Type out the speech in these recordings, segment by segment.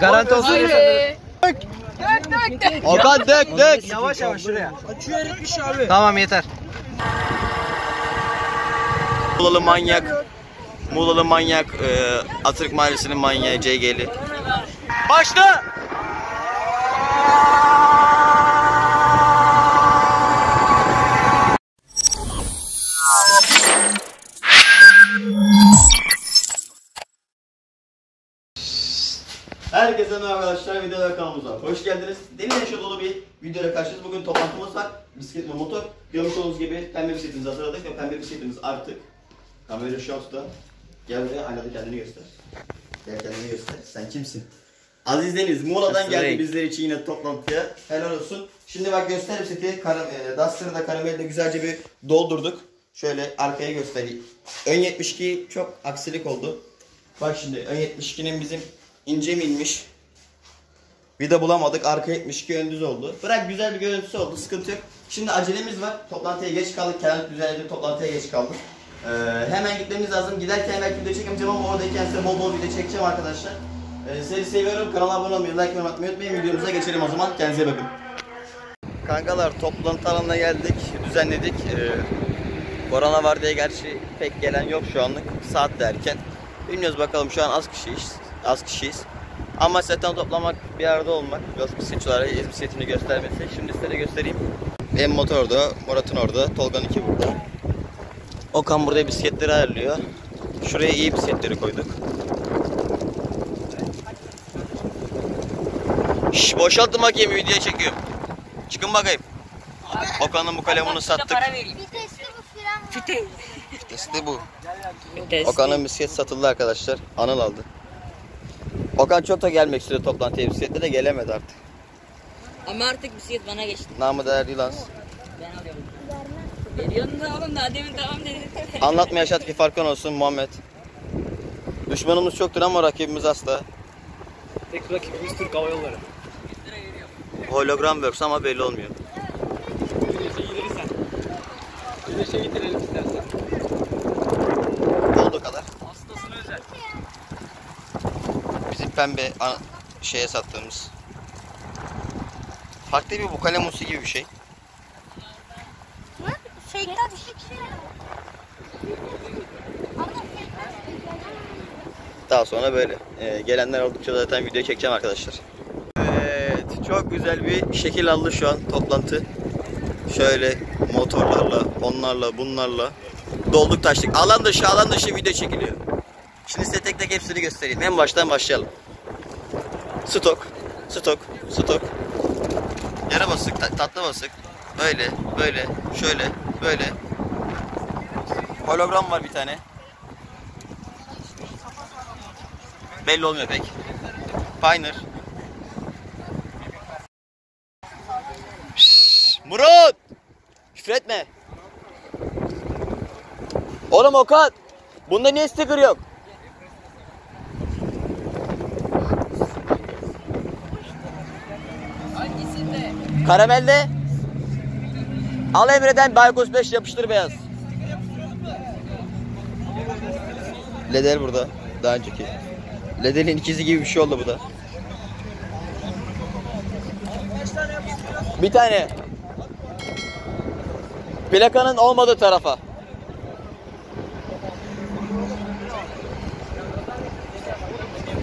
Garanti olsun. Hayır. Okan dök dök. Yavaş yavaş şuraya. Açıyor eritmiş abi. Tamam yeter. Muğlalı manyak. Muğlalı manyak. E, Atırk Mahallesi'nin manyağı CG'li. Başla! Herkese merhaba arkadaşlar video ve kanalımıza hoş geldiniz. Deli neşe dolu bir videoya karşıyız. Bugün toplantımız var. Bisiklet ve motor. Görmüş olduğunuz gibi pembe bisikletimizi hazırladık ve pembe bisikletimiz artık kamera şu anda. Gel buraya aynada kendini göster. Gel kendini göster. Sen kimsin? Aziz Deniz Muğla'dan geldi bizler için yine toplantıya. Helal olsun. Şimdi bak göster bisikleti. Kara, e, Duster'ı da karamelle güzelce bir doldurduk. Şöyle arkaya göstereyim. Ön 72 çok aksilik oldu. Bak şimdi ön 72'nin bizim ince mi inmiş? Bir de bulamadık. Arka 72 ön düz oldu. Bırak güzel bir görüntüsü oldu. Sıkıntı yok. Şimdi acelemiz var. Toplantıya geç kaldık. Kenan düzenledi toplantıya geç kaldık. Ee, hemen gitmemiz lazım. Giderken belki video çekemeyeceğim ama oradayken size bol bol video çekeceğim arkadaşlar. Ee, sizleri seviyorum. Kanala abone olmayı, like yorum atmayı unutmayın. Videomuza geçelim o zaman. Kendinize bakın. Kankalar toplantı alanına geldik. Düzenledik. Ee, korona var diye gerçi pek gelen yok şu anlık. Saat de erken. Bilmiyoruz bakalım şu an az kişiyiz. Az kişiyiz. Ama zaten toplamak bir arada olmak. Yol bisikletçilere iz bisikletini göstermesi. Şimdi size de göstereyim. Benim motor orada, Murat'ın orada, Tolga'nın iki burada. Okan burada bisikletleri ayarlıyor. Şuraya iyi bisikletleri koyduk. Şş, boşaltın bakayım video çekiyorum. Çıkın bakayım. Okan'ın bu kalemini sattık. İşte bu. Okan'ın bisiklet satıldı arkadaşlar. Anıl aldı. Okan çok da gelmek istiyor toplantıya bisiklette de gelemedi artık. Ama artık bisiklet bana geçti. Namı değer Yılans. Ben alıyorum. Veriyorsun da oğlum daha demin tamam dedin. Anlatma yaşat ki farkın olsun Muhammed. Düşmanımız çoktur ama rakibimiz hasta. Tek rakibimiz Türk Hava Yolları. Hologram works ama belli olmuyor. Güneşe giderirsen. Güneşe getirelim istersen. Olduğu kadar. Pembe şeye sattığımız. Farklı bir bu kalemusi gibi bir şey. Fake'den düşük şey. Daha sonra böyle. Ee, gelenler oldukça zaten video çekeceğim arkadaşlar. Evet, çok güzel bir şekil aldı şu an toplantı. Şöyle motorlarla, onlarla, bunlarla dolduk taştık. Alan dışı, alan dışı video çekiliyor. Şimdi size tek tek hepsini göstereyim. En baştan başlayalım. Stok, stok, stok. Yara basık, ta- tatlı basık. Böyle, böyle, şöyle, böyle. Hologram var bir tane. Belli olmuyor pek. Pioneer. Şşş, Murat! Küfür etme. Oğlum Okan. Bunda niye sticker yok? Karamelde. Al Emre'den Baykos 5 yapıştır beyaz. Leder burada. Daha önceki. Leder'in ikizi gibi bir şey oldu bu da. Bir tane. Plakanın olmadığı tarafa.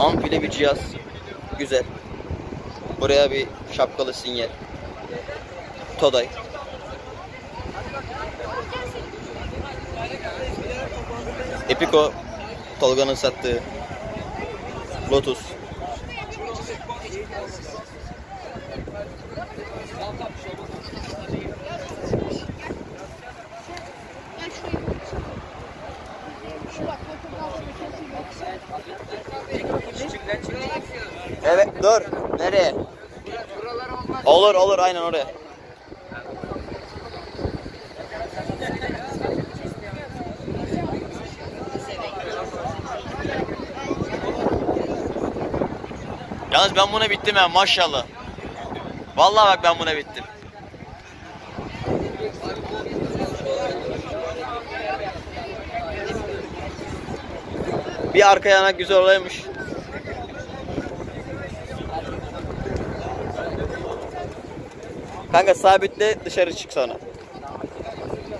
Amfile bir cihaz. Güzel. Buraya bir şapkalı sinyal. Today. Epico Tolga'nın sattığı Lotus. Evet dur. Nereye? Olur olur aynen oraya. Yalnız ben buna bittim ya maşallah. Vallahi bak ben buna bittim. Bir arka yanak güzel olaymış. Kanka sabitle dışarı çık sonra.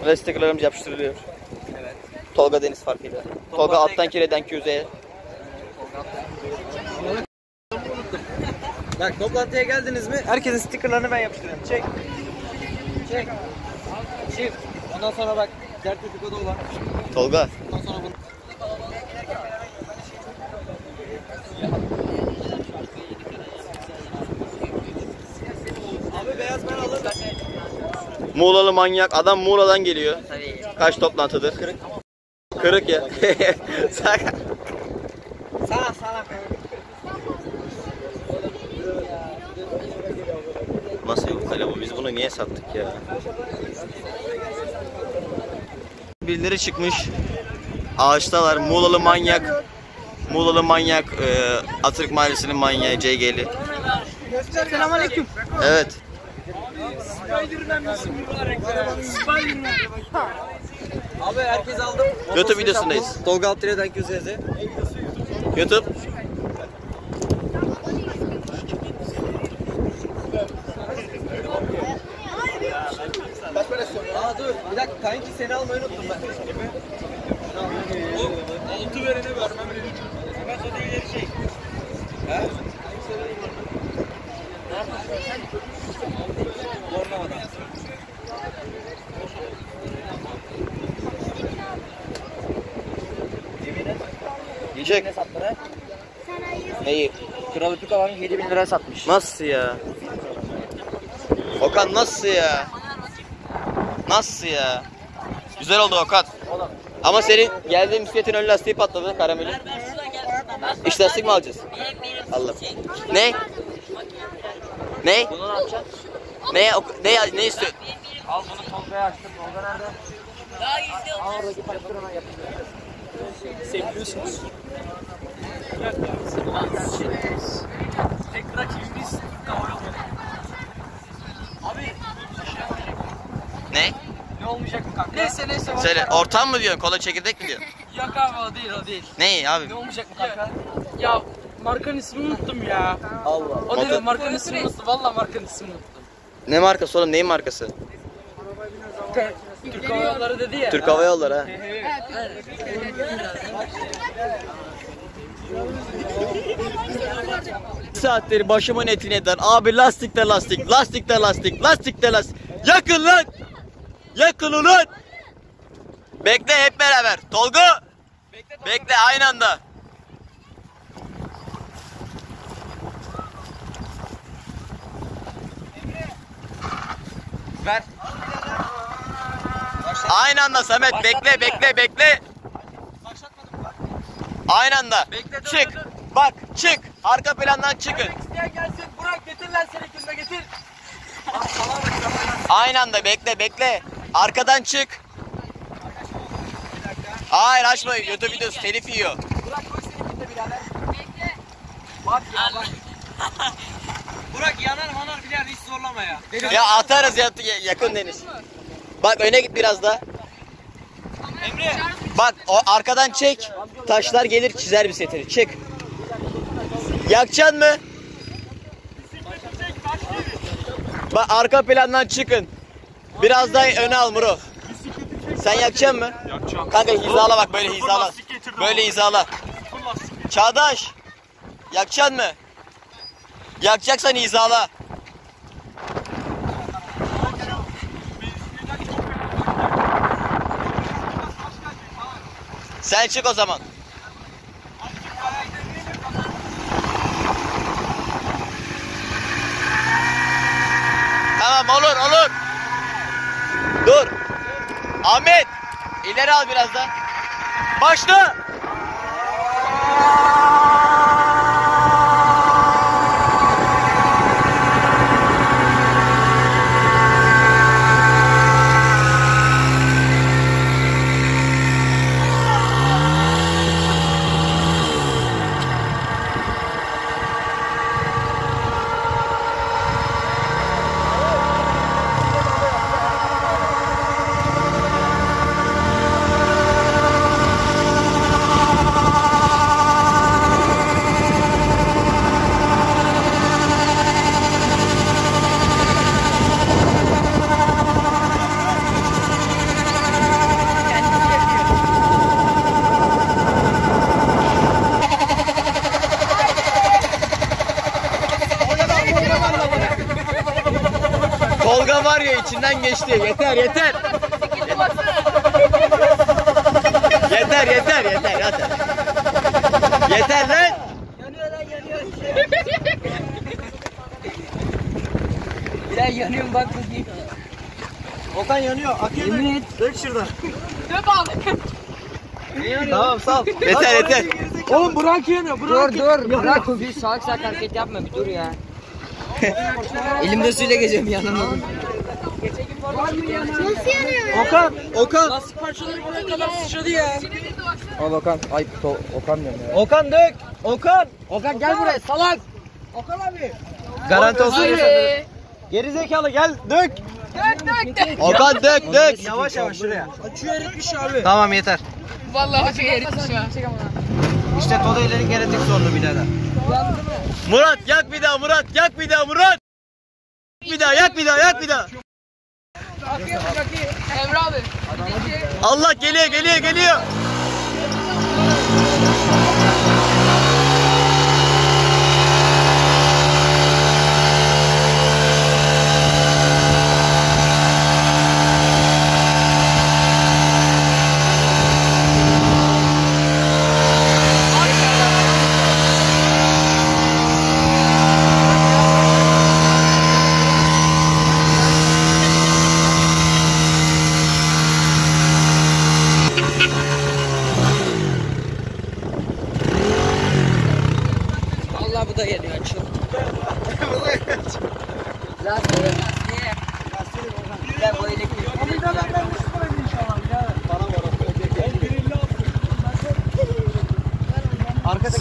Restiklerimiz yapıştırılıyor. Evet. Tolga Deniz farkıyla. Tolga, Tolga alttan kireden ki yüzeye. QZ'ye. Bak toplantıya geldiniz mi? Herkesin stickerlarını ben yapıştırıyorum. Çek. Çek. Çift. Ondan sonra bak. Dert dedikodu olan. Tolga. Ondan sonra bunu. Abi beyaz ben alırım. Muğlalı manyak. Adam Muğla'dan geliyor. Kaç toplantıdır? Kırık. Kırık ya. Sak- Sana sana. Nasıl yok kale bu? Biz bunu niye sattık ya? Birileri çıkmış. Ağaçtalar. Muğlalı manyak. Muğlalı manyak. E, Atırk Mahallesi'nin manyağı CG'li. Selamünaleyküm. Evet. Abi herkes aldım. YouTube videosundayız. Tolga Altıre'den QZZ. YouTube. Aa dur bir dakika kanki seni almayı unuttum ben. Altı verene vermem Ben sana ileri şey. He? Bornova'dan. Çek. Neyi? Kral Türk alanı 7000 liraya satmış. Nasıl ya? Okan nasıl ya? Nasıl ya? Güzel oldu Okan. Ama senin geldiğin bisikletin ön lastiği patladı karameli. İç lastik mi alacağız? Allah. Ne? Ne? Bunu ne yapacaksın? Ne? Ne, ne istiyorsun? Al bunu Tolga'ya açtım. Tolga nerede? Al oradaki taşları hemen yapacağız. Seviyorsunuz. Tek rakibimiz Türk Hava Yolları. Abi Ne? Olmayacak mı kanka? Neyse neyse. bak. Söyle ortam mı diyorsun? Kola çekirdek mi diyorsun? Yok abi o değil o değil. Ne abi? Ne olmayacak mı kanka? Ya markanın ismini unuttum ya. Allah. O Motor- değil markanın ismini unuttum. Valla markanın ismini unuttum. Ne markası oğlum? Neyin markası? Türk Hava Yolları dedi ya. Türk Hava Yolları ha. Saatleri başımın etini eder. Abi lastikte lastik, lastikte lastik, lastikte lastik. Yakın lan! Yakın ulan! Bekle hep beraber. Tolga! Bekle aynı anda. Ver. Aynı anda Samet bekle bekle bekle. Aynı anda. Bekle, dur, çık. dur, Bak çık. Arka plandan çıkın. İsteyen gelsin. Burak getir lan seninkini getir. Aynı anda bekle bekle. Arkadan çık. Hayır açma YouTube videosu telif yiyor. Burak koy seninkini de birader. Bak ya bak. Burak yanar manar birader hiç zorlama ya. Ya atarız ya yakın deniz. Bak öne git biraz da. Emre. Bak o arkadan çek. Taşlar gelir çizer bir setini. Çık. Yakacaksın mı? Bak arka plandan çıkın. Biraz daha öne al Muro. Sen yakacaksın mı? Yakacağım. Kanka hizala bak böyle hizala. Böyle hizala. Çağdaş. Yakacaksın mı? Yakacaksan hizala. Sen çık o zaman. Tamam olur olur. Dur. Ahmet. ileri al biraz da. Başla. Geçti. Yeter yeter. yeter yeter yeter yeter. Yeter lan. Bilal yanıyorum bak bakayım. Okan yanıyor. Akıyor. Yemin et. Dök şuradan. Dök abi. Tamam sal. Yeter yeter. Oğlum bırak yanıyor. Dur dur bırak bir salak salak hareket yapma bir dur ya. Elimde suyla geziyorum yanımda. Nasıl yanıyor? Okan. Okan. Lastik parçaları buraya kadar sıçradı ya. Al Okan. Ay to, Okan yanıyor. Okan dök. Okan. Okan gel buraya salak. Garanti olsun. Geri zekalı gel dök. Dök dök dök. Okan dök dök. Yavaş yavaş şuraya. Açıyor eritmiş abi. Tamam yeter. Vallahi açıyor eritmiş ya. İşte Today'ların genetik sorunu birader. Murat yak bir daha Murat yak bir daha Murat. Bir daha yak bir daha yak bir daha. Bakıyor bakıyor. Emre abi. Allah geliyor geliyor geliyor.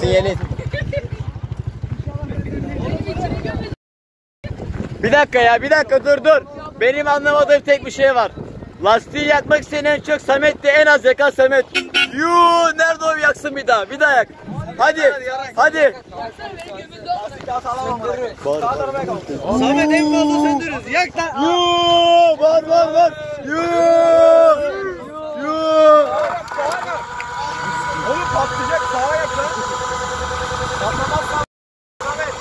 Sinyalin. Bir dakika ya bir dakika dur dur. Benim anlamadığım tek bir şey var. Lastiği yakmak isteyen en çok Samet'ti en az yakan Samet. Yuu nerede o yaksın bir daha bir daha yak. Hadi hadi. Samet en fazla söndürürüz. Yak lan. Yuu var var var. Yuu. Yuu. Oğlum patlayacak sağa yak lan.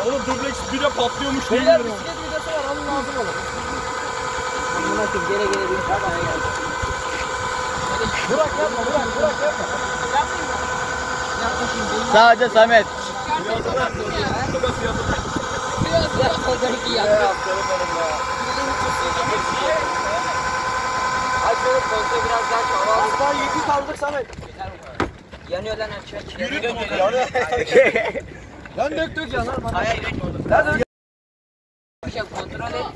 Oğlum dubleks bir de patlıyormuş değil mi? Amına koyayım gele gele bir tane geldi. Sadece Samet. Az daha yedi kaldık Samet. Yanıyor lan aç aç. Yanıyor. Lan dök dök yanar. Hayır Lan Bir şey kontrol et.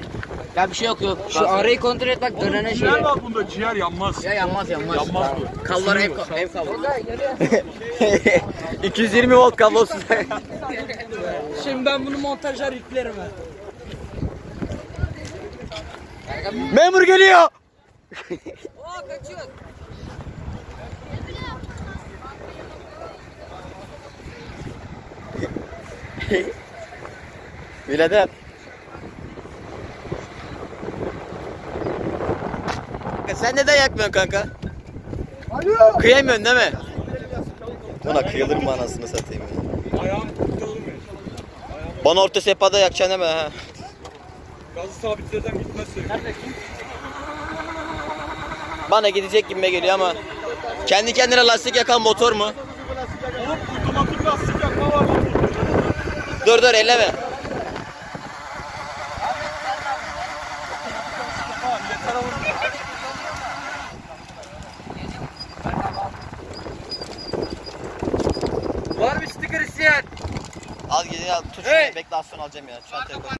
Ya bir şey yok yok. Şu arayı kontrol et bak dönene şey. Ciğer var bunda ciğer yanmaz. Ya yanmaz yanmaz. Yanmaz bu. Kallar ev, ev kalır. 220 volt kablosu. Şimdi ben bunu montajlar yüklerim ha. Memur geliyor. Oo kaçıyor. Birader. Sen neden yakmıyorsun kanka? Kıyamıyorsun değil mi? Buna kıyılır mı anasını satayım ya? Ayağım? Bana orta sehpada yakacaksın deme ha. Gazı sabitlesem gitmezse. Bana gidecek gibime geliyor ama kendi kendine lastik yakan motor mu? Oğlum otomatik lastik yakma var lan. Dur dur elleme. Var mı isteyen? Al gidin al tut Hey! şunu bekle az sonra alacağım ya. An telefon.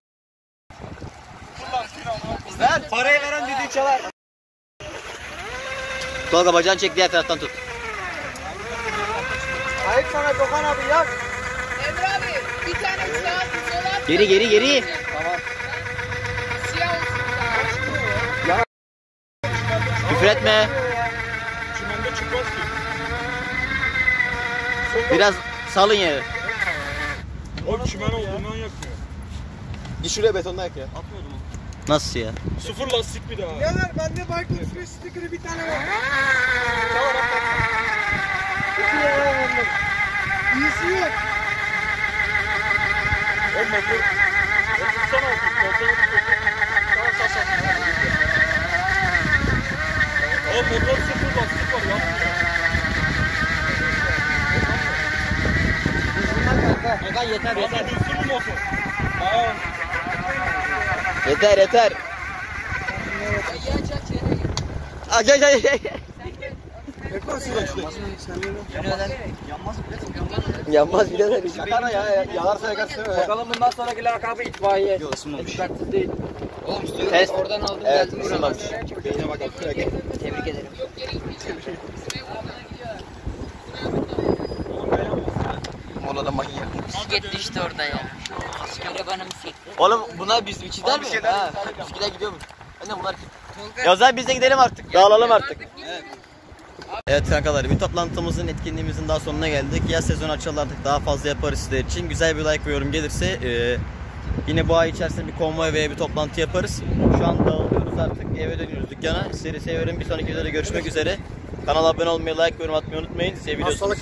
Ver. Parayı veren düdüğü çalar. Tolga bacağını çek diğer taraftan tut. Ayıp sana Dokan abi yak. Emre abi bir tane sağa sola. Geri geri geri. Siyah olsun. Küfür etme. Çimende çıkmaz ki. Biraz salın yeri. Oğlum çimen olduğundan yakmıyor. Git şuraya betonda yak ya. Nasıl ya? Sıfır lastik bir daha. Birader bende Baykut Free sticker'ı bir tane var. İyisi yok. Oğlum motor. Otursana otur. Koltuğa otur. Tamam sağ sağ. O motor sıfır lastik var yapmıyor. Yeter Yeter yeter. Aa, gel gel gel. Yanmaz birader. Yakar ya. Yalarsa yakarsın. Bakalım bundan sonraki lakabı itfaiye. Yok ısınmamış. Dikkatsiz değil. Oğlum suyu Test. oradan aldım Evet geldim buraya. ısınmamış. Beyne bak. Tebrik Molada manyak. Bisiklet düştü orada ya. Arabanın bisikleti. Oğlum bunlar biz gider mi? Ha, bizimkiler gidiyormuş. Anne bunlar Ya o zaman biz de gidelim artık. Dağılalım artık. Evet kankalar bir toplantımızın etkinliğimizin daha sonuna geldik. Yaz sezonu açıldı artık daha fazla yaparız sizler için. Güzel bir like ve yorum gelirse e, yine bu ay içerisinde bir konvoy veya bir toplantı yaparız. Şu an dağılıyoruz artık eve dönüyoruz dükkana. Sizleri seviyorum. Bir sonraki videoda görüşmek üzere. Kanala abone olmayı, like ve yorum atmayı unutmayın. Seviyorsunuz.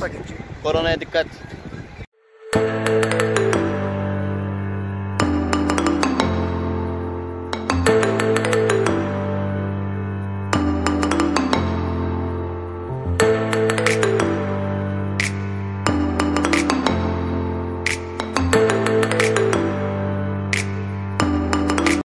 Koronaya dikkat.